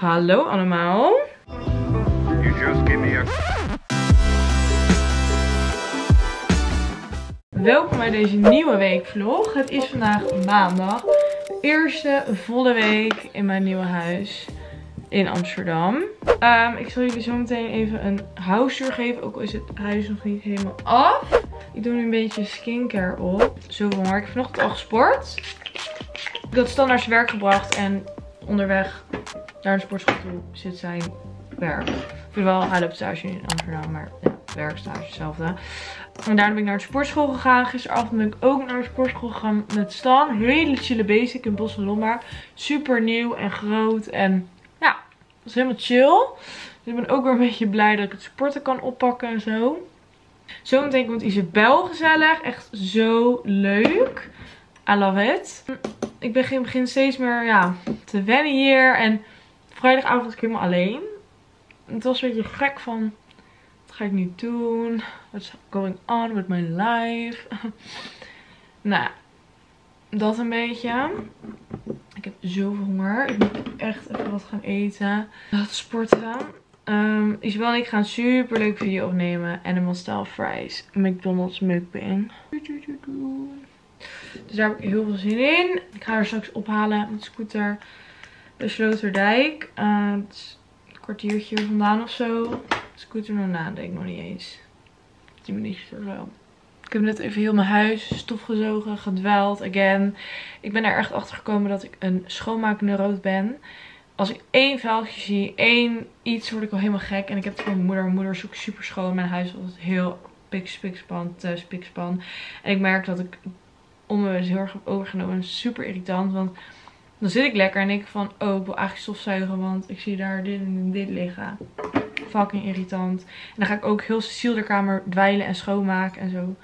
Hallo allemaal. Welkom bij deze nieuwe weekvlog. Het is vandaag maandag. De eerste volle week in mijn nieuwe huis in Amsterdam. Ehm, ik zal jullie zo meteen even een house tour geven. Ook al is het huis nog niet helemaal af. Ik doe nu een beetje skincare op. Zo honger. Ik heb vanochtend al gesport. Ik had Stan naar zijn werk gebracht en onderweg naar de sportschool toe zit zijn werk. Ik vind wel, hij loopt stage in Amsterdam, maar ja, werkstage hetzelfde. En daarna ben ik naar de sportschool gegaan. Gisteravond ben ik ook naar de sportschool gegaan met Stan. Hele chille basic in Bos en. Super nieuw en groot en ja, het was helemaal chill. Dus ik ben ook weer een beetje blij dat ik het sporten kan oppakken en zo. Zometeen komt Isabel gezellig. Echt zo leuk. I love it. Ik begin, begin steeds meer ja, te wennen hier. En vrijdagavond ik helemaal alleen. Het was een beetje gek van... Wat ga ik nu doen? What's going on with my life? nou, dat een beetje. Ik heb zoveel honger. Ik moet echt even wat gaan eten. Wat sporten. Um, Isabel en ik gaan een super leuk video opnemen. Animal Style Fries. McDonald's mukbang. Dus daar heb ik heel veel zin in. Ik ga haar straks ophalen met de scooter bij Sloterdijk. Uh, het een kwartiertje vandaan of zo. Scooter nog na, denk ik nog niet eens. 10 minuutjes of zo. Ik heb net even heel mijn huis stofgezogen, gedweld, again. Ik ben er echt achter gekomen dat ik een schoonmaakneuroot ben. Als ik één vuiltje zie, één iets, word ik al helemaal gek. En ik heb het van mijn moeder. Mijn moeder is ook super schoon. Mijn huis was heel pik, spikspan, thuis spikspan. En ik merk dat ik onbewust heel erg overgenomen. Super irritant, want dan zit ik lekker en ik van, oh, ik wil eigenlijk stofzuigen, want ik zie daar dit en dit liggen. Fucking irritant. En dan ga ik ook heel Cecile de kamer dweilen en schoonmaken en zo.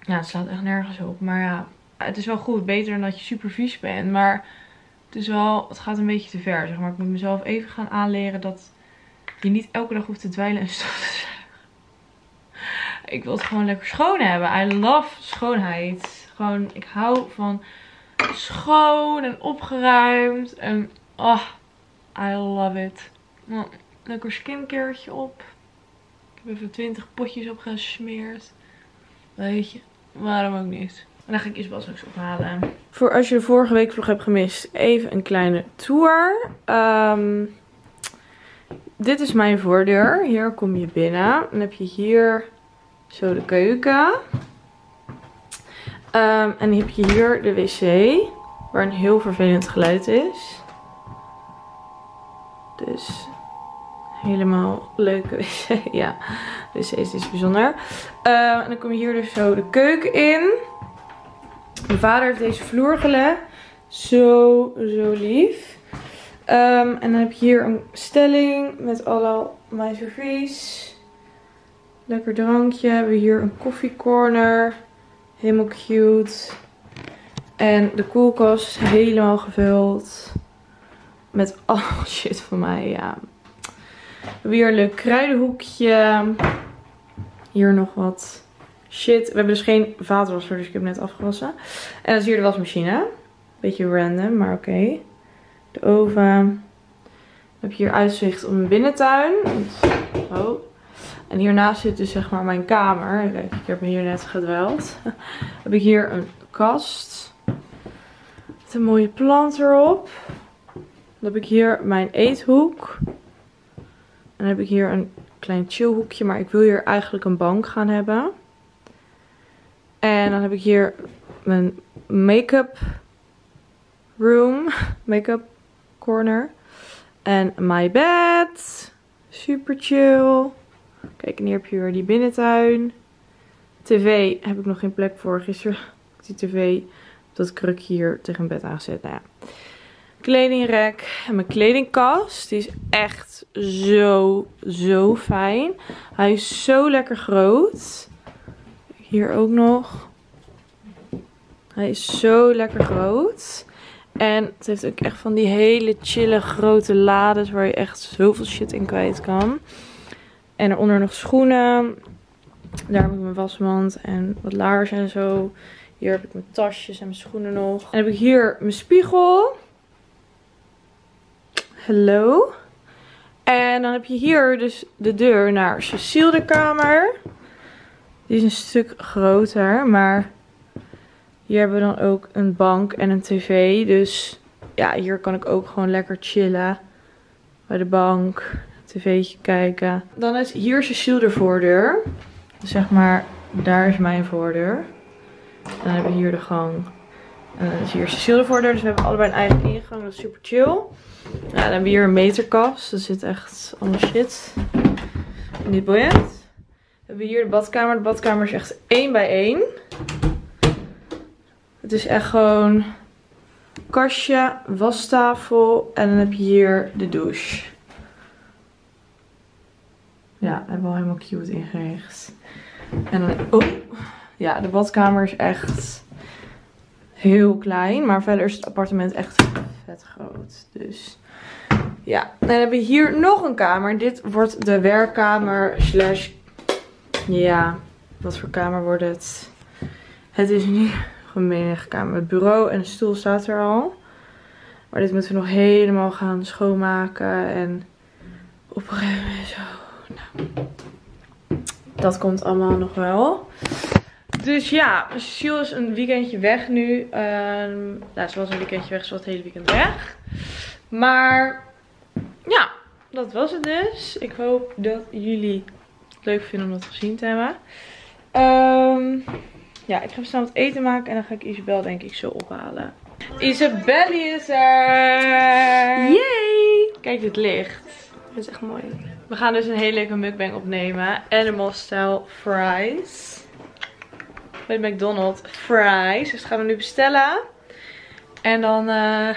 Ja, het slaat echt nergens op. Maar ja, het is wel goed. Beter dan dat je super vies bent. Maar het is wel, het gaat een beetje te ver, zeg maar. Ik moet mezelf even gaan aanleren dat je niet elke dag hoeft te dweilen en stofzuigen. Ik wil het gewoon lekker schoon hebben. I love schoonheid. Gewoon, ik hou van schoon en opgeruimd. En oh, I love it. Nou, lekker skincareetje op. Ik heb even 20 potjes opgesmeerd. Weet je, waarom ook niet. En dan ga ik Isabel straks ophalen. Voor als je de vorige week vlog hebt gemist, even een kleine tour. Ehm, dit is mijn voordeur. Hier kom je binnen. Dan heb je hier zo de keuken. Um, en dan heb je hier de wc. Waar een heel vervelend geluid is. Dus helemaal leuke wc. ja, wc is iets bijzonder. Um, en dan kom je hier dus zo de keuken in. Mijn vader heeft deze vloer gelegd. Zo, zo lief. Um, en dan heb je hier een stelling met alle mijn servies. Lekker drankje. We hebben hier een koffiecorner. Helemaal cute. En de koelkast is helemaal gevuld. Met al shit van mij, ja. We hebben hier een leuk kruidenhoekje. Hier nog wat shit. We hebben dus geen vaatwasser, dus ik heb net afgewassen. En dan is hier de wasmachine. Beetje random, maar oké. De oven. Dan heb je hier uitzicht op mijn binnentuin. Oh. En hiernaast zit dus zeg maar mijn kamer. Kijk, ik heb hier net gedweld. heb ik hier een kast. Met een mooie plant erop. Dan heb ik hier mijn eethoek. En dan heb ik hier een klein chillhoekje. Maar ik wil hier eigenlijk een bank gaan hebben. En dan heb ik hier mijn make-up room. Make-up corner. En my bed. Super chill. Kijk, en hier heb je weer die binnentuin. TV heb ik nog geen plek voor. Gisteren die tv dat krukje hier tegen bed aangezet. Nou. Kledingrek en mijn kledingkast. Die is echt zo, zo fijn. Hij is zo lekker groot. Hier ook nog. Hij is zo lekker groot. En het heeft ook echt van die hele chille grote lades waar je echt zoveel shit in kwijt kan. En eronder nog schoenen. Daar heb ik mijn wasmand en wat laarzen en zo. Hier heb ik mijn tasjes en mijn schoenen nog. En heb ik hier mijn spiegel. Hello. En dan heb je hier dus de deur naar Cecile de kamer. Die is een stuk groter, maar hier hebben we dan ook een bank en een tv. Dus ja, hier kan ik ook gewoon lekker chillen. Bij de bank, tv'tje kijken. Dan is hier Cecile de voordeur. Dus zeg maar, daar is mijn voordeur. Dan hebben we hier de gang. En dan is hier Cecile de voordeur. Dus we hebben allebei een eigen ingang. Dat is super chill. Ja, dan hebben we hier een meterkast. Er zit echt allemaal shit. Niet boeiend. We hebben hier de badkamer. De badkamer is echt één bij één. Het is echt gewoon kastje, wastafel en dan heb je hier de douche. Ja, hebben we al helemaal cute ingericht. En dan, oh, ja, de badkamer is echt heel klein, maar verder is het appartement echt vet groot. Dus ja, dan hebben we hier nog een kamer. Dit wordt de werkkamer slash, ja, wat voor kamer wordt het? Het is nu een menige kamer. Het bureau en de stoel staat er al. Maar dit moeten we nog helemaal gaan schoonmaken en opruimen en zo. Nou, dat komt allemaal nog wel. Dus ja, Cecile is een weekendje weg nu. Um, nou, ze was een weekendje weg, ze was het hele weekend weg. Maar ja, dat was het dus. Ik hoop dat jullie het leuk vinden om dat gezien te hebben. Um, ja, ik ga snel wat eten maken en dan ga ik Isabel denk ik zo ophalen. Isabelle is er! Yay! Kijk dit licht. Dat is echt mooi. We gaan dus een hele leuke mukbang opnemen. Animal style fries. Bij McDonald's fries. Dus dat gaan we nu bestellen. En dan uh,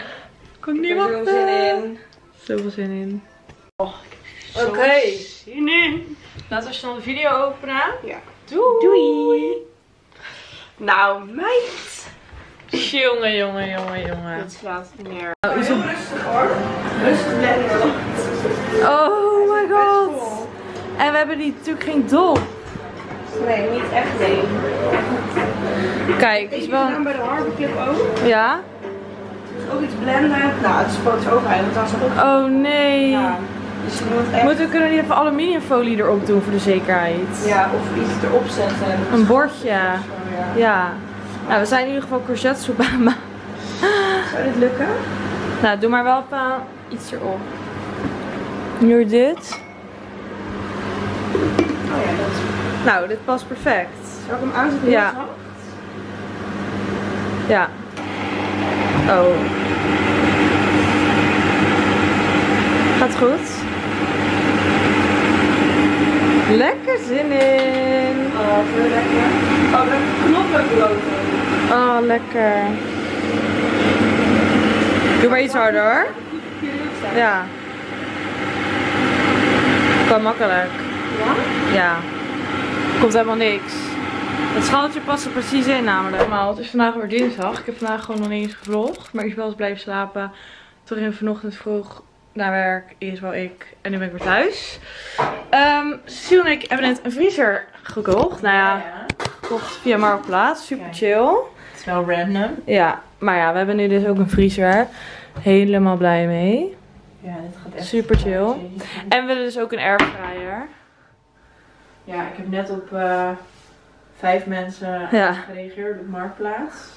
kan ik niet wachten. Zoveel zin in. Zoveel zin in. Oh, Oké. Okay. Zin in. Laten we snel de video openen. Ja. Doei. Doei. Nou, meid. Jongen, jongen, jongen, jongen. Het slaat niet meer. Nou, is het... rustig hoor. Rustig. Oh my god. En we hebben die natuurlijk geen dop. Nee, niet echt nee. Kijk, is wel... We bij de Harbor Club ook. Ja? Ook iets blenden. Nou, het spoot ook uit, want dat is ook... Oh nee. Ja. Dus echt... Moeten we kunnen niet even aluminiumfolie erop doen voor de zekerheid? Ja, of iets erop zetten. Een bordje. Zo, ja. Ja. Nou, we zijn in ieder geval courgettesoep aan het Zou dit lukken? Nou, doe maar wel even iets erop. Nu dit. Oh ja, dat is... Nou, dit past perfect. Zal ik hem aanzetten? Ja. heel zacht? Ja. Oh. Gaat goed. Lekker zin in. Oh, veel lekker. Oh, hebben knoflookbrood. Oh, lekker. Doe maar iets harder hoor. Ja. Kan makkelijk. Ja? Ja. Komt helemaal niks. Het schaaltje past er precies in namelijk. Maar het is vandaag weer dinsdag. Ik heb vandaag gewoon nog niet eens gevlogd. Maar Isabel is blijven slapen. Toen ging vanochtend vroeg naar werk. Eerst wel ik. En nu ben ik weer thuis. Um, Cecile en ik hebben net een vriezer gekocht. Nou ja, gekocht via Marktplaats. Super chill. Het is wel random. Ja, maar ja, we hebben nu dus ook een vriezer. Helemaal blij mee. Gaat echt Super chill. En we willen dus ook een airfryer. Ja, ik heb net op eh, vijf mensen Ja. gereageerd op Marktplaats.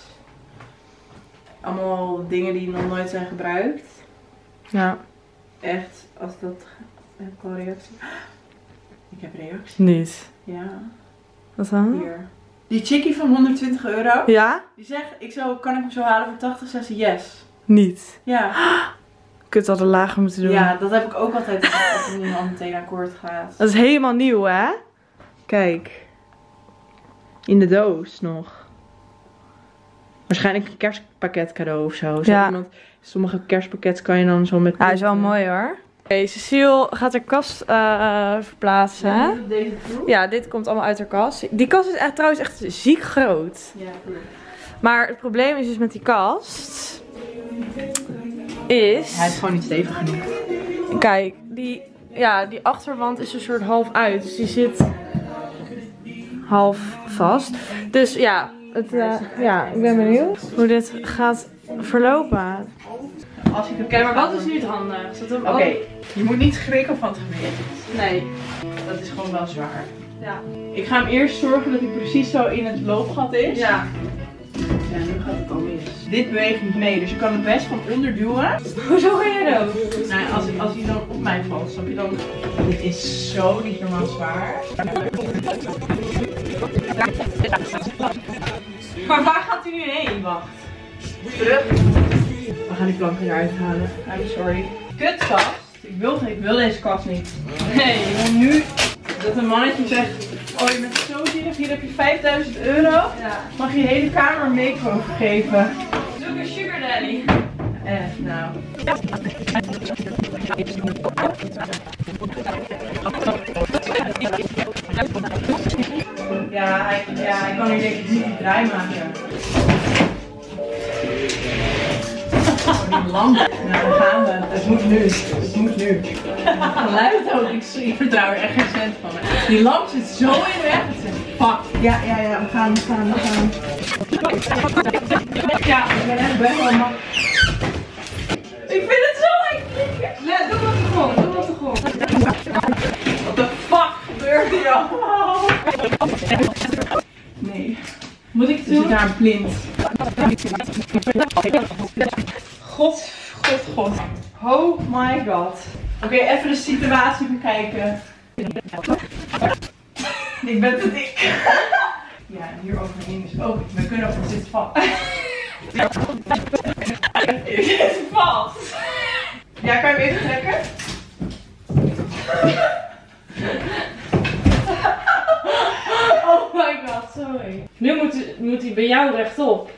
Allemaal dingen die nog nooit zijn gebruikt. Ja, Echt, als dat... Heb ik al reactie? Ik heb reactie. niet. Ja, Wat dan? hier. Die chickie van 120 euro. Ja? Die zegt, ik zou, kan ik hem zo halen voor 80? Zegt ze yes. Niet. Ja. Kut hadden lager moeten doen. ja, dat heb ik ook altijd als iemand meteen akkoord gaat. Dat is helemaal nieuw, hè? Kijk. In de doos nog. Waarschijnlijk een kerstpakket cadeau of zo. Ja. iemand- sommige kerstpakketten kan je dan zo met... Hij is wel mooi hoor. Oké, Cecile gaat haar kast eh, verplaatsen. Ja, deze. Ja, dit komt allemaal uit haar kast. Die kast is echt, trouwens echt ziek groot. Ja. Maar het probleem is dus met die kast. Is. Hij is gewoon niet stevig genoeg. Kijk, die, ja, die achterwand is een soort half uit. Dus die zit half vast. Dus ja, het, eh, ja, ik ben benieuwd hoe dit gaat verlopen. Als ik maar wat is nu het handig? Oké, je moet niet schrikken van het gewicht. Nee. Dat is gewoon wel zwaar. Ja. Ik ga hem eerst zorgen dat hij precies zo in het loopgat is. Ja, Dit beweegt niet mee, dus je kan het best van onderduwen. Hoezo ga je dat? Nou, als, als hij dan op mij valt, snap je dan? Dit is zo niet normaal zwaar. Maar waar gaat hij nu heen? Wacht. Terug. We gaan die planken eruit halen. I'm sorry. Kutkast. Ik wil, ik wil deze kast niet. Nee, ik wil nu dat een mannetje zegt... Oh, je bent zo zielig, hier heb je 5000 euro. Ja. Mag je je hele kamer een makeover geven. Zoek een sugar daddy. Eh, nou. Ja, hij, ja, hij kan hier denk ik niet die draai maken. Oh, die lamp. Nou, dan gaan we. Het moet nu. Het moet nu. Ook. Ik, ik vertrouw er echt geen cent van. Die lamp zit zo in de weg. Het is fuck. Ja, ja, ja. We gaan, we gaan, we gaan. Ja, ik ben echt best wel mak. Ik vind het zo lekker. Nee, doe op de grond. Doe op de grond. What the fuck gebeurt hier allemaal? Nee. Moet ik Er het zit doen? daar een plint. Oh my god. Oké, even de situatie bekijken. Ik ben te dik. Ja, en hier overheen is ook. We kunnen ook zit vast. Ik zit vast. Ja, kan je hem even trekken? Oh my god, sorry. Nu moet, moet hij bij jou rechtop.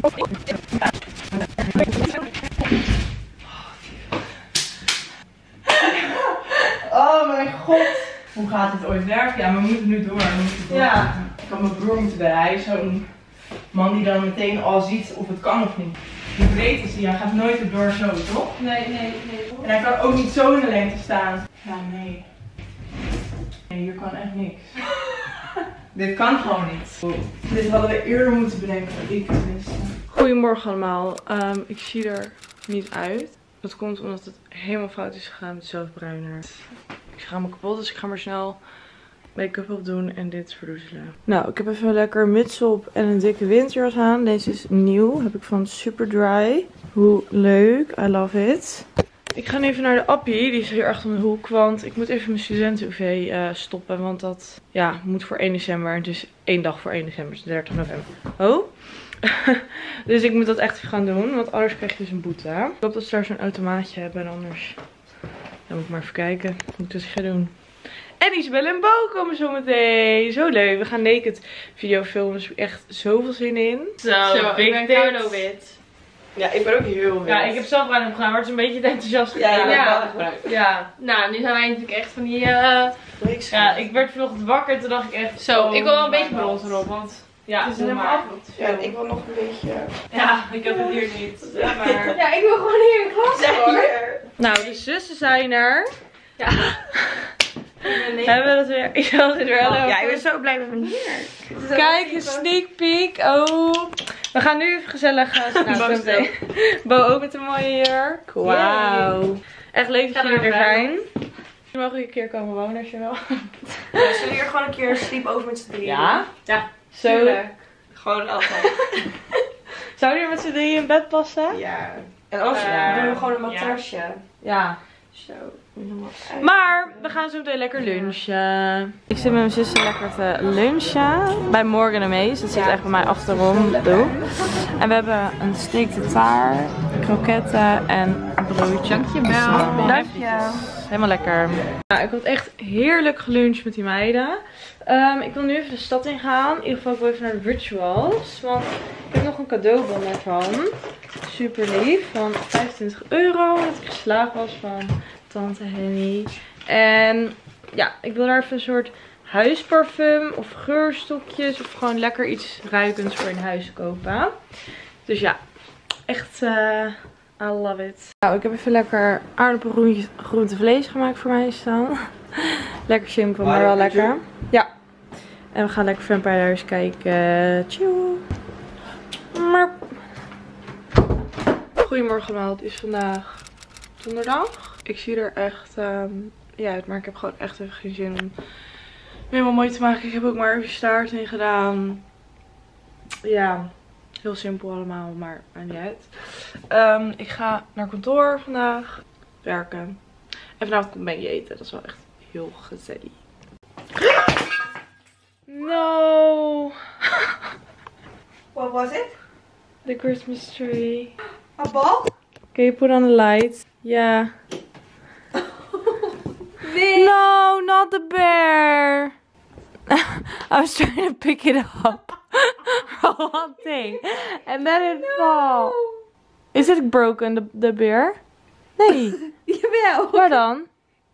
Oh mijn god. Hoe gaat dit ooit werken? Ja, we moeten nu door. We moeten door. Ja. Ik kan mijn broer moeten bij. Hij is zo'n man die dan meteen al ziet of het kan of niet. Hoe breed is hij? Hij gaat nooit erdoor zo, toch? Nee, nee, nee. En hij kan ook niet zo in de lengte staan. Ja, nee. Nee, hier kan echt niks. Dit kan gewoon niet. Dit hadden we eerder moeten bedenken, ik tenminste. Goedemorgen allemaal. Ehm, ik zie er niet uit. Dat komt omdat het helemaal fout is gegaan met zelf bruiner. Ik schaam me kapot, dus ik ga maar snel make-up op doen en dit verdoezelen. Nou, ik heb even een lekker muts op en een dikke winterjas aan. Deze is nieuw. Heb ik van Superdry. Hoe leuk. I love it. Ik ga nu even naar de appie. Die is hier echt om de hoek. Want ik moet even mijn studenten-UV eh, stoppen. Want dat ja, moet voor 1 december. En het is één dag voor 1 december. Dus 30 november. Oh. dus ik moet dat echt gaan doen. Want anders krijg je dus een boete. Ik hoop dat ze daar zo'n automaatje hebben. En anders dan moet ik maar even kijken hoe ik dat ga doen. En Isabel en Bo komen zo meteen. Zo leuk. We gaan naked video filmen. Dus ik heb echt zoveel zin in. Zo, Zo, ik ben Carlo wit. Ja, ik ben ook heel Ja, ik heb zelf bruin opgedaan, maar het is een beetje te enthousiast. Ja, gedaan. Ja. ja. Nou, nu zijn wij natuurlijk echt van die... eh, Ja, ik werd vanochtend wakker en toen dacht ik echt... Zo, oh ik wil wel een my beetje God. bronzer op, want... Ja, Het is doe helemaal maar. af. Ja, ik wil nog een beetje. Ja, ik heb het hier niet. Ja, maar... Ja, ik wil gewoon hier een glas hoor. Nou, de zussen zijn er. Ja. Hebben we dat weer? Ik had het weer hallo. Ja, ik ben zo blij met mijn jurk. Kijk, een sneak peek. Oh. We gaan nu even gezellig gaan. Nou, Bo ook met een mooie jurk. Wauw. Echt leuk dat jullie er zijn. Je mag een keer komen wonen als je wil. Zullen we hier gewoon een keer sleepover met z'n drieën? Ja? Ja, Zo. tuurlijk. Gewoon altijd. Zou je met z'n drieën in bed passen? Ja. En als Ja. doen we gewoon een matrasje. Ja. Zo. Maar we gaan zo meteen lekker lunchen. Ik zit met mijn zussen lekker te lunchen. Bij Morgan en Mees. Dat zit echt bij mij achterom. Doe. En we hebben een steak de taar, kroketten en een broodje. Dankjewel. Dank je. Helemaal lekker. Nou, ik had echt heerlijk geluncht met die meiden. Ehm, ik wil nu even de stad ingaan. In ieder geval ik even naar de rituals. Want ik heb nog een cadeaubon daarvan. Super lief. Van 25 euro. Dat ik geslaagd was van tante Henny. En ja, ik wil daar even een soort huisparfum of geurstokjes. Of gewoon lekker iets ruikends voor in huis kopen. Dus ja, echt... eh, I love it. Nou, ik heb even lekker aardappelgroentjes, groente vlees gemaakt voor mij staan. lekker simpel, maar wel lekker. Ja. En we gaan lekker Vampire Diaries kijken. Maar... Goedemorgen allemaal, het is vandaag donderdag. Ik zie er echt ehm, ja, uit, maar ik heb gewoon echt even geen zin om helemaal mooi te maken. Ik heb ook maar even staart in gedaan. Ja, heel simpel allemaal, maar maakt niet uit. Ehm, ik ga naar kantoor vandaag werken. En vanavond komt Maggie eten, dat is wel echt heel gezellig. No! What was it? The Christmas tree. A ball? Can you put on the lights? Yeah. No, not the bear. I was trying to pick it up one thing, and then it fall. Is it broken, the, the bear? Nee. Jawel. Waar dan?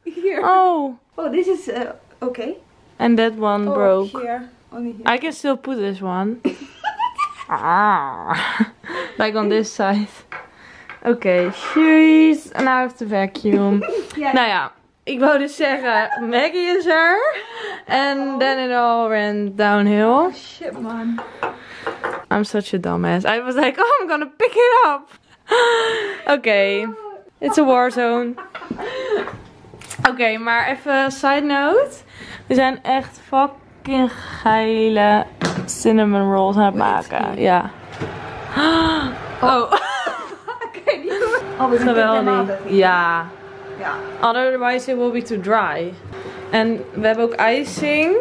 Here. Oh. Oh, this is uh, okay. And that one Oh, broke. Here. Only here. I can still put this one. ah. like on this side. Okay, shoes. And now I have to vacuum. Ja. Nou ja, ik wou dus zeggen, Maggie is er. And then it all ran downhill. Shit, man. I'm such a dumbass. I was like, oh, I'm gonna pick it up. Oké, it's a war zone. Oké, maar even side note. We zijn echt fucking geile cinnamon rolls aan het maken. Ja. Oh, Oh, we geweldig. Ja. Ja. Otherwise it will be too dry. En we hebben ook icing.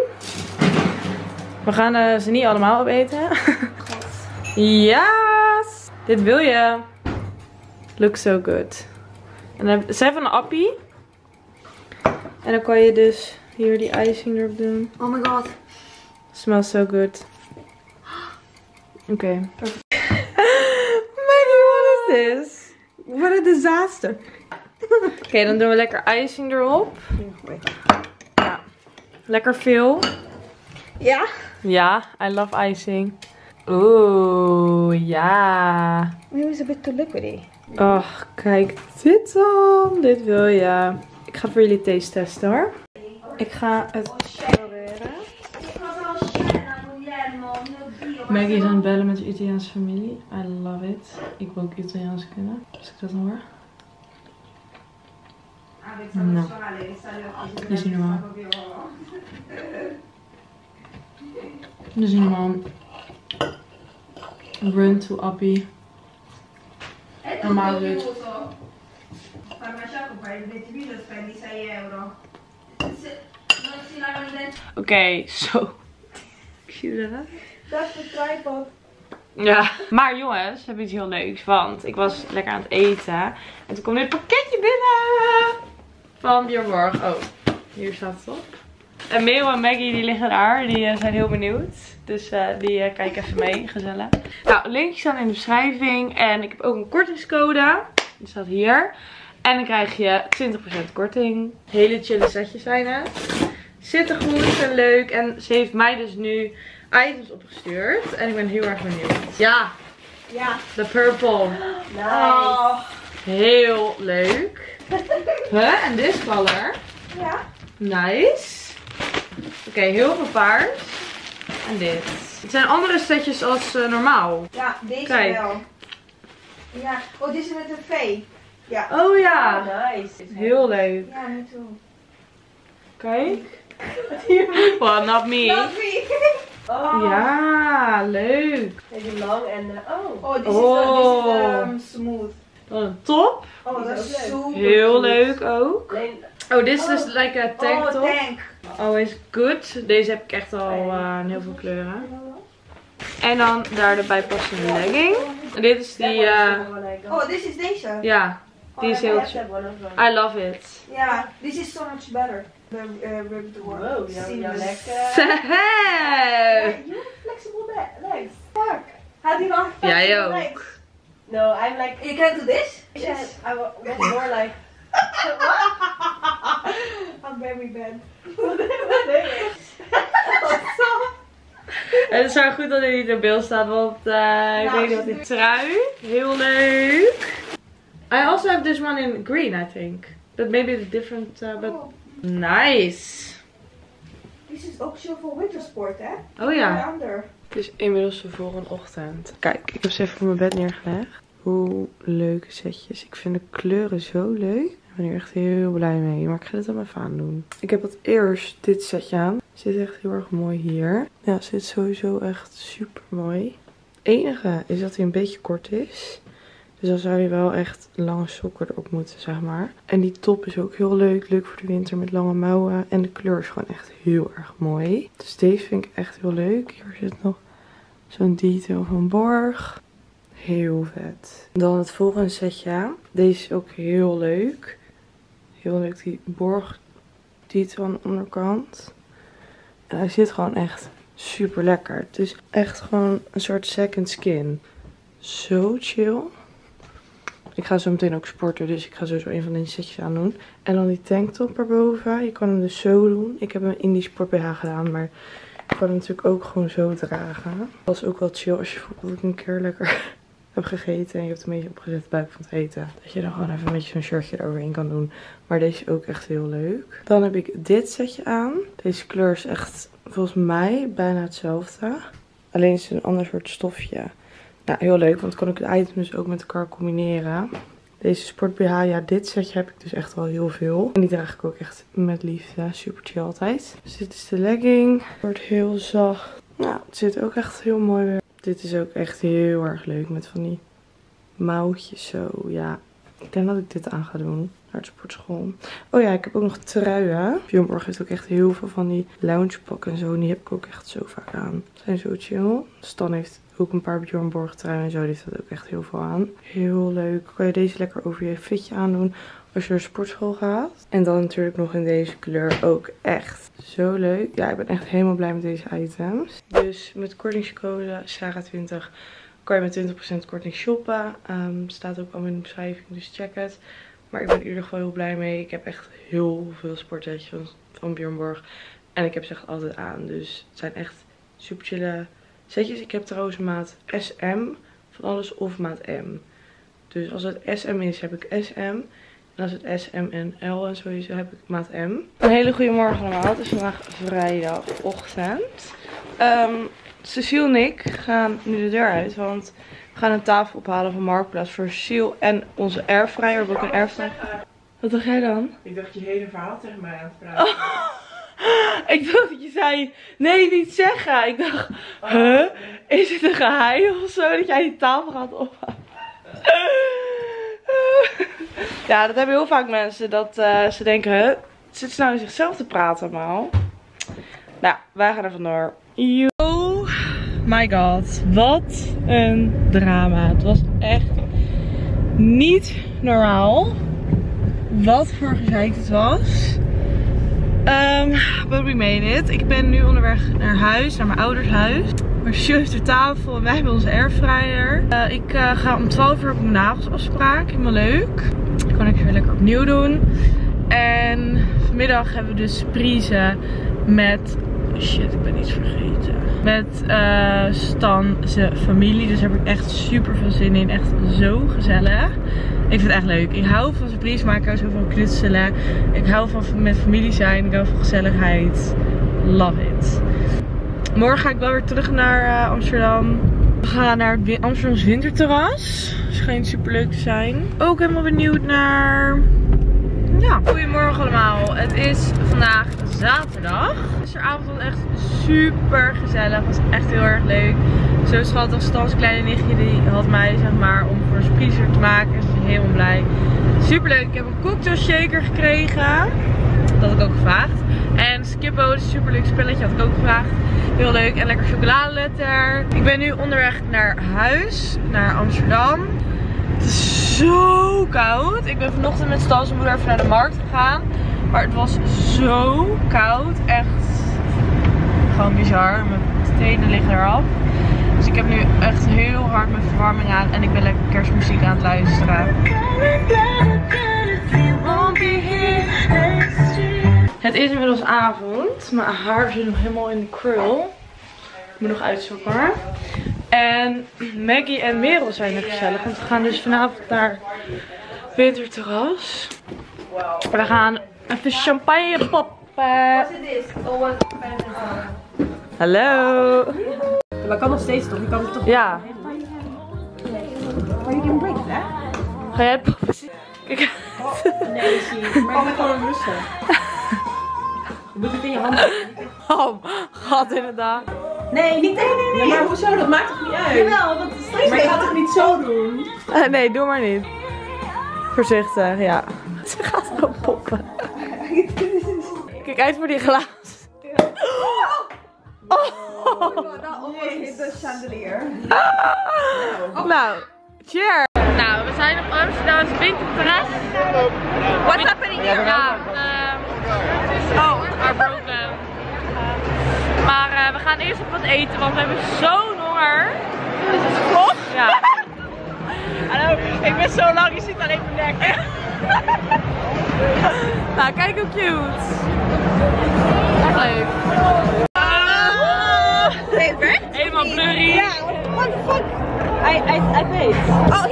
We gaan eh, ze niet allemaal opeten. Yes! Dit wil je. Looks so good. En dan, ze hebben een appie. En dan kan je dus hier die icing erop doen. Oh my god. Smells so good. Oké. Maggie, what is this? What a disaster. Oké, dan doen we lekker icing erop. Ja. Lekker veel. Ja? Ja, I love icing. Oeh, ja. Maybe it's a bit too liquidy. Oh, kijk dit dan. Dit wil je. Ik ga voor jullie taste testen hoor. Ik ga het proberen. Maggie is aan het bellen met de Italiaanse familie. I love it. Ik wil ook Italiaans kunnen. Als ik dat hoor. Nou, dat is niet normaal. Dat is niet normaal. Run to Appie. Normaal dus. spendi 6 euro. Oké, zo. Zie je dat? Dat is de tripod. Ja, maar jongens, we hebben iets heel leuks. Want ik was lekker aan het eten. En toen kwam dit pakketje binnen. Van Björnborg. Oh, hier staat het op. En Merel en Maggie die liggen daar. Die eh, zijn heel benieuwd. Dus eh, die uh, kijken even mee. Gezellig. Nou, linkjes staan in de beschrijving. En ik heb ook een kortingscode. Die staat hier. En dan krijg je 20% korting. Hele chille setjes zijn het. Zitten goed en leuk. En ze heeft mij dus nu items opgestuurd. En ik ben heel erg benieuwd. Ja, Ja. de purple. Oh. Heel leuk. Huh? En this color. Ja. Nice. Oké, heel veel paars. En dit. Het zijn andere setjes als eh, normaal. Ja, deze Kijk. wel. Ja. Oh, dit is met een V. Ja. Oh ja. Nice. Heel leuk. Ja, me too. Kijk. Well, not me. Not me. Oh. Ja, leuk. Hele lang en uh, oh. Oh, this is, Oh. is um, smooth. Dan een top. Oh, Die dat is leuk. super Heel cute. leuk ook. Oh, dit is dus like a tank Oh, top. tank. Always good. Deze heb ik echt al eh, in heel veel kleuren. En dan daar erbij passende legging. En dit is die, eh, Oh, this is deze. ja, die is heel chill. I love it. Ja, this is so much better. The uh, ribbed one. Wow, ja, lekker. You flexible le- legs. Fuck. Do you have Jij ook. No, I'm like, You can do this? yes, I wa- was more like, I'm very bad. Het is zo goed dat hij niet op beeld staat, want eh ik Nou, weet niet trui. Heel leuk. I also have this one in green, I think. But maybe it's different, uh, but Oh, nice. this is ook zo voor wintersport, hè? Oh ja. Under. Is inmiddels de volgende ochtend. Kijk, ik heb ze even op mijn bed neergelegd. zo leuke setjes. Ik vind de kleuren zo leuk. Ik ben hier echt heel blij mee. Maar ik ga dit dan even aandoen. Ik heb het eerst dit setje aan. Zit echt heel erg mooi hier. Ja, zit sowieso echt super mooi. Het enige is dat hij een beetje kort is. Dus dan zou je wel echt lange sokken erop moeten, zeg maar. En die top is ook heel leuk. Leuk voor de winter met lange mouwen. En de kleur is gewoon echt heel erg mooi. Dus deze vind ik echt heel leuk. Hier zit nog zo'n detail van Borg. Heel vet. Dan het volgende setje. Deze is ook heel leuk. Heel leuk die Borg detail aan de onderkant. En hij zit gewoon echt super lekker. Het is echt gewoon een soort second skin. Zo chill. Ik ga zo meteen ook sporten, dus ik ga sowieso een van deze setjes aan doen. En dan die tanktop erboven. Je kan hem dus zo doen. Ik heb hem in die sport BH gedaan, maar ik kan hem natuurlijk ook gewoon zo dragen. Dat is ook wel chill als je bijvoorbeeld een keer lekker hebt gegeten en je hebt een beetje opgezet buik van het eten. Dat je dan gewoon even een beetje zo'n shirtje eroverheen kan doen. Maar deze is ook echt heel leuk. Dan heb ik dit setje aan. Deze kleur is echt volgens mij bijna hetzelfde. Alleen is het een ander soort stofje. Nou, heel leuk, want dan kan ik de items ook met elkaar combineren. Deze sport BH, ja, dit setje heb ik dus echt wel heel veel. En die draag ik ook echt met liefde. Super chill altijd. Dus dit is de legging. Wordt heel zacht. Nou, het zit ook echt heel mooi weer. Dit is ook echt heel erg leuk met van die mouwtjes zo. Ja, ik denk dat ik dit aan ga doen. Naar de sportschool. Oh ja, ik heb ook nog truien. Bjornborg heeft ook echt heel veel van die loungepakken en zo. Die heb ik ook echt zo vaak aan. Zijn zo chill. Stan heeft ook een paar Bjornborg truien en zo. Die heeft dat ook echt heel veel aan. Heel leuk. Kan je deze lekker over je fitje aandoen als je naar sportschool gaat. En dan natuurlijk nog in deze kleur ook echt zo leuk. Ja, ik ben echt helemaal blij met deze items. Dus met kortingscode Sarah20 kan je met 20% korting shoppen. Ehm, staat ook allemaal in de beschrijving, dus check het. Maar ik ben in ieder geval heel blij mee. Ik heb echt heel veel sportsetjes van, van Bjorn Borg. En ik heb ze echt altijd aan. Dus het zijn echt super chille setjes. Ik heb trouwens maat SM van alles of maat M. Dus als het SM is, heb ik SM. En als het S, M en L en is, heb ik maat M. Een hele goede morgen allemaal. Het is vandaag vrijdagochtend. Um, Cecile en ik gaan nu de deur uit, want we gaan een tafel ophalen van Marktplaats voor Cecile en onze airfryer. We hebben ook een airfryer. Wat dacht jij dan? Ik dacht je hele verhaal tegen mij aan het praten. Ik dacht dat je zei, nee niet zeggen. Ik dacht, huh? Is het een geheim of zo dat jij die tafel gaat ophalen? Ja, dat hebben heel vaak mensen. Dat uh, ze denken, huh, zit ze nou in zichzelf te praten allemaal? Nou, wij gaan er vandoor. Oh my god. Wat een drama. Het was echt niet normaal. Wat voor gezeik het was. Um, we made it. Ik ben nu onderweg naar huis, naar mijn ouders huis. Sjoe heeft de tafel en wij hebben onze airfryer. Uh, ik uh, ga om 12 uur op mijn nagelsafspraak. Helemaal leuk. Dat kan ik weer lekker opnieuw doen. En vanmiddag hebben we dus surprise met... Shit, ik ben iets vergeten. Met uh, Stan zijn familie. Dus daar heb ik echt super veel zin in. Echt zo gezellig. Ik vind het echt leuk. Ik hou van surprise maken. Ik zo van knutselen. Ik hou van met familie zijn. Ik hou van gezelligheid. Love it. Morgen ga ik wel weer terug naar uh, Amsterdam. We gaan naar het Amsterdams winterterras. Schijnt super leuk te zijn. Ook helemaal benieuwd naar... Ja, goedemorgen allemaal. Het is vandaag zaterdag. Gisteravond was echt super gezellig. Het was echt heel erg leuk. Zo schattig. Stans kleine nichtje die had mij zeg maar om voor surprise te maken. Dus ik helemaal blij. Super leuk. Ik heb een cocktail shaker gekregen. Dat had ik ook gevraagd. En Skippo, een super leuk spelletje, had ik ook gevraagd. Heel leuk. En lekker chocoladeletter. Ik ben nu onderweg naar huis. Naar Amsterdam. Het is zo koud. Ik ben vanochtend met Stans moeder even naar de markt gegaan. Maar het was zo koud. Echt gewoon bizar. Mijn tenen liggen eraf. Dus ik heb nu echt heel hard mijn verwarming aan. En ik ben lekker kerstmuziek aan het luisteren. Het is inmiddels avond. Mijn haar zit nog helemaal in de curl. Ik moet nog uitzoeken. En Maggie en Merel zijn er gezellig. Want we gaan dus vanavond naar Winterterras. We gaan even champagne poppen. Hallo. Maar kan nog steeds toch? Je kan het toch Ja. Maar you can break that. Ga jij het? Kijk. Nee, zie je. Maar ik gewoon rustig. Je moet het in je handen. Bam. Gat in het dak. Nee, niet nee, nee, Ja, maar hoezo? Dat maakt toch niet uit? Jawel, want straks Maar je gaat toch niet zo doen? Eh, nee, doe maar niet. Voorzichtig, ja. Ze gaat gewoon poppen. Kijk uit voor die glaas. Oh. Dat almost hit the chandelier. Nou, cheers. Nou, we zijn op Amsterdam's winterterras. What's happening here? Ja, ehm, oh, our program. Maar eh, we gaan eerst even wat eten, want we hebben zo'n honger. Is het vlog? Ja. Hallo, ik ben zo lang, je ziet alleen mijn nek. nou, kijk hoe cute. Echt leuk. Werkt? Helemaal blurry. Ja, what the fuck? Hij, hij, hij weet. Oh,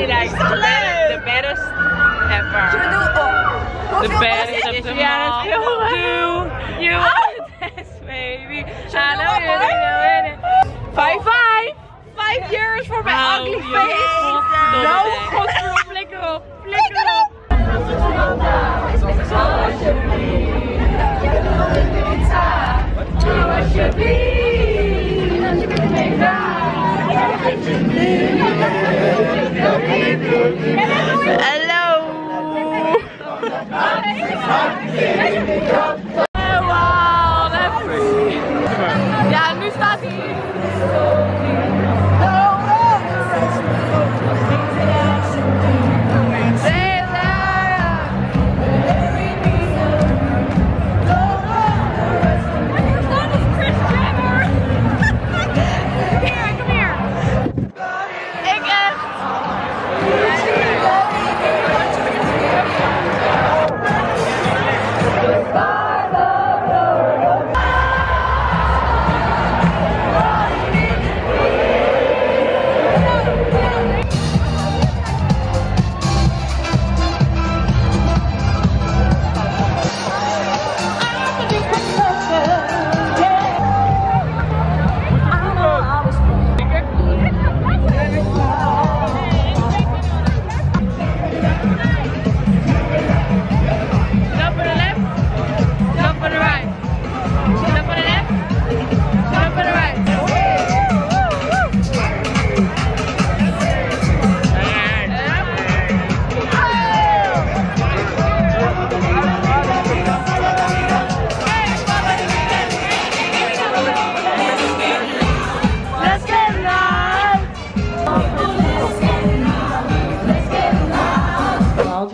the best, the best ever. The best of them all. Do you want this, baby? I know you know it. Five, five. Five years for my Hou ugly je face. godverdomme bek. Godverdomme, flikker op, flikker op. Wauw,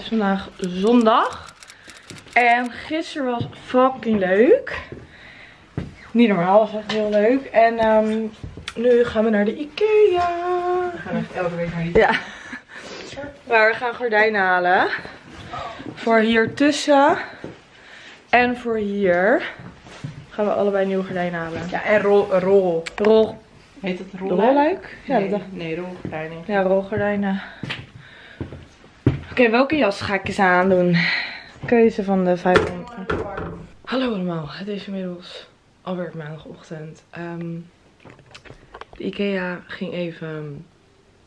is vandaag zondag. En gisteren was fucking leuk. Niet normaal, was echt heel leuk. En ehm, nu gaan we naar de Ikea. We gaan echt elke week naar die. Ja. Maar we gaan gordijnen halen. Voor hier tussen. En voor hier. Gaan we allebei nieuwe gordijnen halen. Ja, en rol. rol. Rol. Heet het rol? rolluik? Ja, nee, dat dacht nee, rolgordijnen. Ja, rolgordijnen. Oké, welke jas ga ik eens aandoen? Keuze van de 500. Hallo allemaal, het is inmiddels alweer maandagochtend. Ehm, de Ikea ging even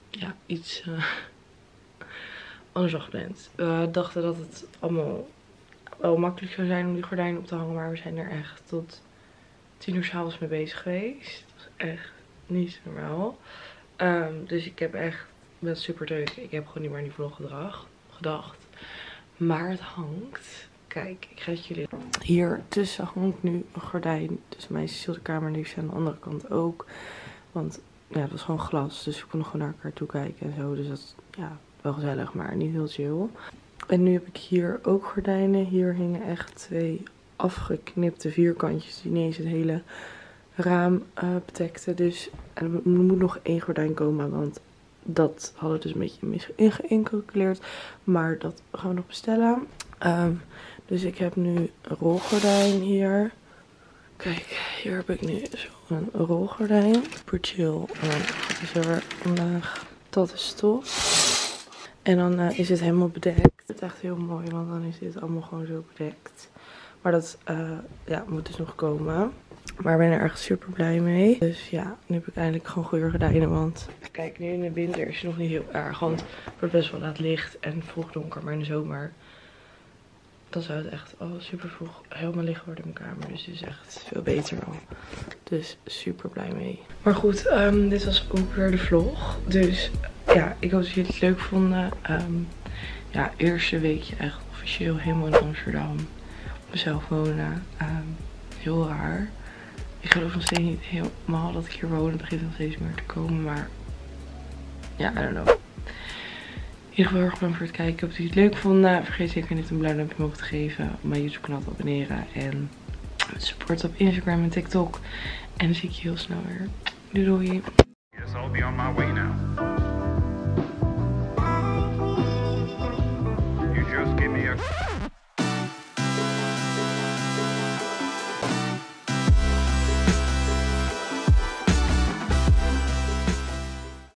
ja, iets eh, anders dan. We dachten dat het allemaal wel makkelijk zou zijn om die gordijnen op te hangen. Maar we zijn er echt tot tien uur s'avonds mee bezig geweest. Dat was echt niet normaal. Ehm, dus ik heb echt, ben super druk. Ik heb gewoon niet meer aan die vlog gedrag, Maar het hangt. Kijk, ik ga het jullie... Hier tussen hangt nu een gordijn. Dus mijn zolderkamer liefst aan de andere kant ook. Want ja, het was gewoon glas. Dus we konden gewoon naar elkaar toe kijken en zo. Dus dat ja, wel gezellig, maar niet heel chill. En nu heb ik hier ook gordijnen. Hier hingen echt twee afgeknipte vierkantjes die niet eens het hele raam bedekten. Dus er moet nog één gordijn komen, want dat hadden we dus een beetje mis ingecalculeerd. Maar dat gaan we nog bestellen. Ehm, dus ik heb nu een rolgordijn hier. Kijk, Hier heb ik nu zo'n rolgordijn. Super chill. En dan is er vandaag dat is stof. En dan eh, is het helemaal bedekt. Het is echt heel mooi, want dan is dit allemaal gewoon zo bedekt. Maar dat eh, ja, moet dus nog komen. Maar ik ben er echt super blij mee. Dus ja, nu heb ik eindelijk gewoon goede gordijnen. Want kijk, nu in de winter is het nog niet heel erg. Want het wordt best wel laat licht en vroeg donker. Maar in de zomer, dan zou het echt al super vroeg helemaal licht worden in mijn kamer. Dus het is echt veel beter al. Dus super blij mee. Maar goed, ehm, dit was ook weer de vlog. Dus ja, ik hoop dat jullie het leuk vonden. Ehm, ja, eerste weekje echt officieel helemaal in Amsterdam. Op mezelf wonen. Ehm, heel raar. Ik geloof nog steeds niet helemaal dat ik hier woon. Het begint nog steeds meer te komen. Maar ja, I don't know. In ieder geval heel erg bedankt voor het kijken. Ik hoop dat jullie het leuk vonden. Vergeet zeker niet een blauw duimpje omhoog te geven. Op mijn YouTube kanaal te abonneren. En te supporten op Instagram en TikTok. En dan zie ik je heel snel weer. Doei doei. Guess I'll be on my way now. You just give me a